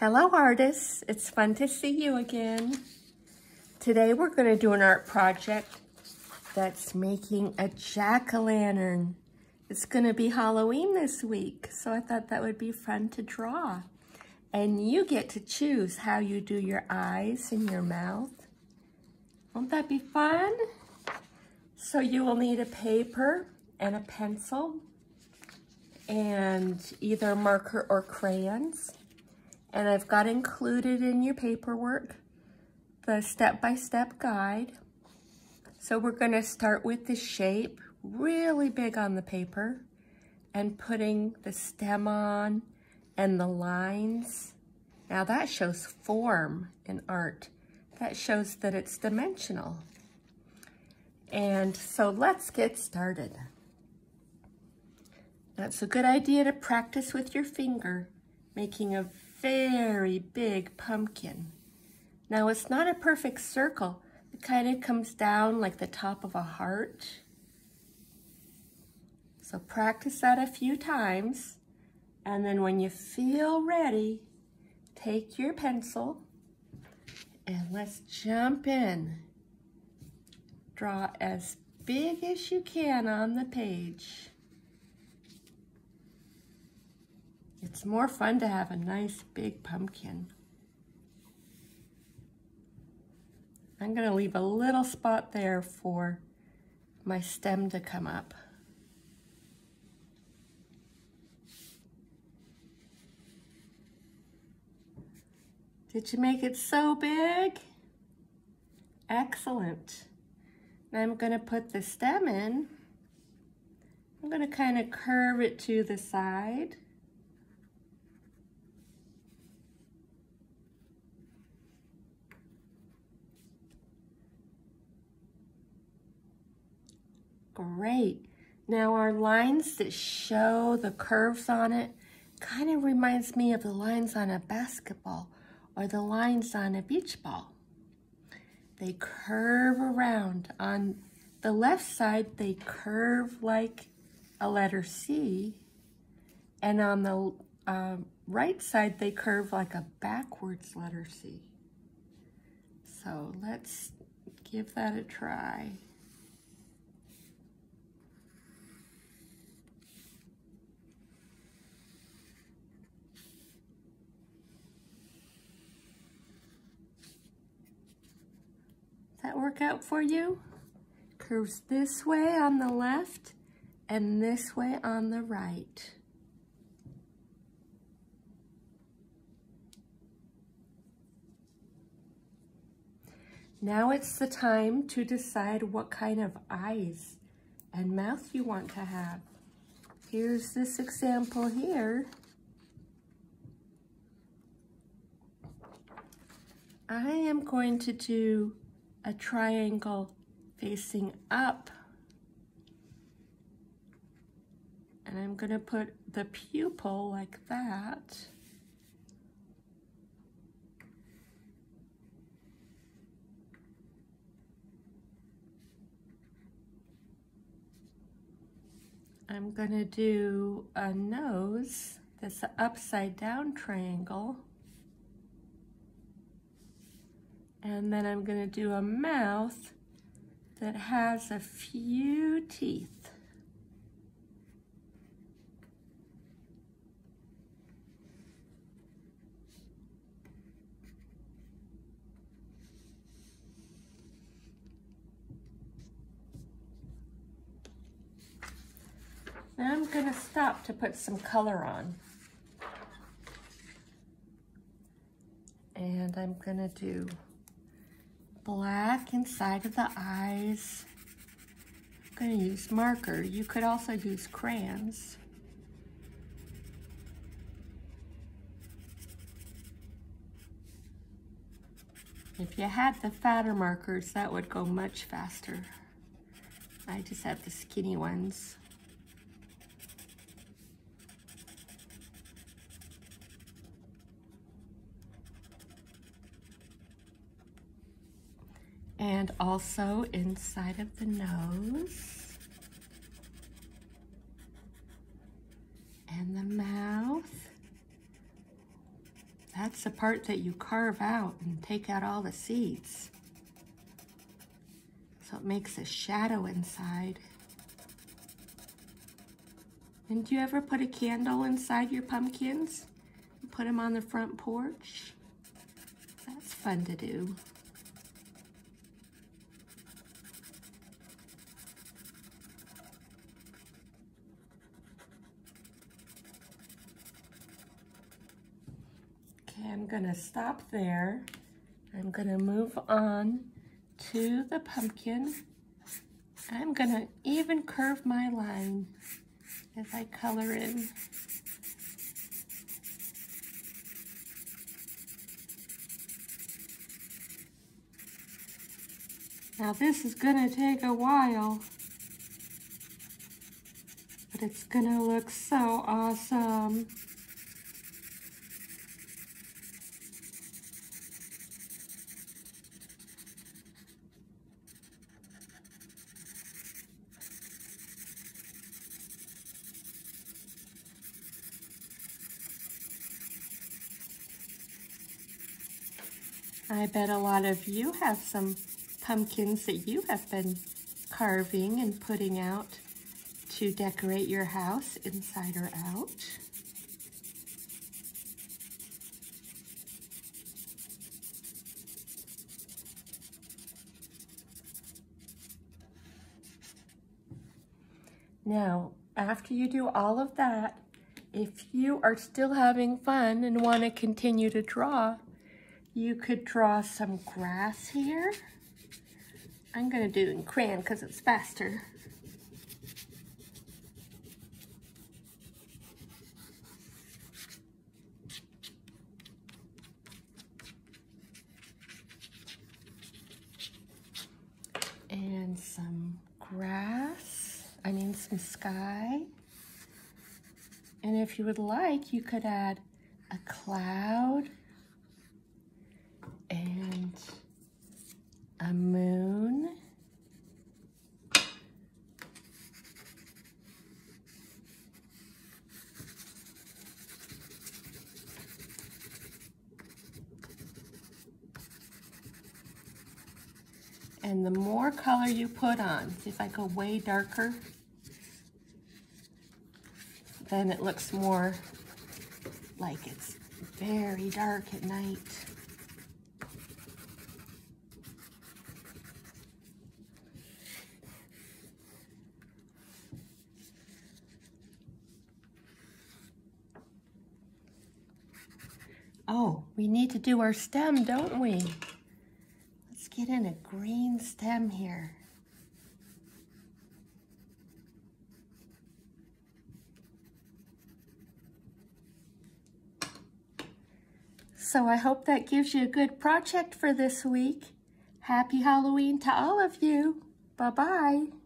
Hello artists, it's fun to see you again. Today we're going to do an art project that's making a jack-o'-lantern. It's going to be Halloween this week, so I thought that would be fun to draw. And you get to choose how you do your eyes and your mouth. Won't that be fun? So you will need a paper and a pencil and either marker or crayons. And I've got included in your paperwork the step-by-step -step guide. So we're gonna start with the shape, really big on the paper, and putting the stem on and the lines. Now that shows form in art. That shows that it's dimensional. And so let's get started. That's a good idea to practice with your finger, making a very big pumpkin. Now it's not a perfect circle. It kind of comes down like the top of a heart. So practice that a few times. And then when you feel ready, take your pencil and let's jump in. Draw as big as you can on the page. It's more fun to have a nice big pumpkin. I'm going to leave a little spot there for my stem to come up. Did you make it so big? Excellent. Now I'm going to put the stem in. I'm going to kind of curve it to the side. Great. Now our lines that show the curves on it kind of reminds me of the lines on a basketball or the lines on a beach ball. They curve around. On the left side, they curve like a letter C. And on the uh, right side, they curve like a backwards letter C. So let's give that a try. that out for you? Curves this way on the left and this way on the right. Now it's the time to decide what kind of eyes and mouth you want to have. Here's this example here. I am going to do a triangle facing up. And I'm going to put the pupil like that. I'm going to do a nose that's an upside down triangle. And then I'm gonna do a mouth that has a few teeth. Now I'm gonna stop to put some color on. And I'm gonna do black inside of the eyes. I'm going to use marker. You could also use crayons. If you had the fatter markers, that would go much faster. I just have the skinny ones. And also inside of the nose and the mouth. That's the part that you carve out and take out all the seeds. So it makes a shadow inside. And do you ever put a candle inside your pumpkins? Put them on the front porch? That's fun to do. I'm gonna stop there. I'm gonna move on to the pumpkin. I'm gonna even curve my line as I color in. Now this is gonna take a while, but it's gonna look so awesome. I bet a lot of you have some pumpkins that you have been carving and putting out to decorate your house inside or out. Now, after you do all of that, if you are still having fun and want to continue to draw, you could draw some grass here. I'm going to do it in crayon because it's faster. And some grass, I mean some sky. And if you would like, you could add a cloud and a moon. And the more color you put on, see if I go way darker, then it looks more like it's very dark at night. Oh, we need to do our stem, don't we? Get in a green stem here. So I hope that gives you a good project for this week. Happy Halloween to all of you. Bye-bye.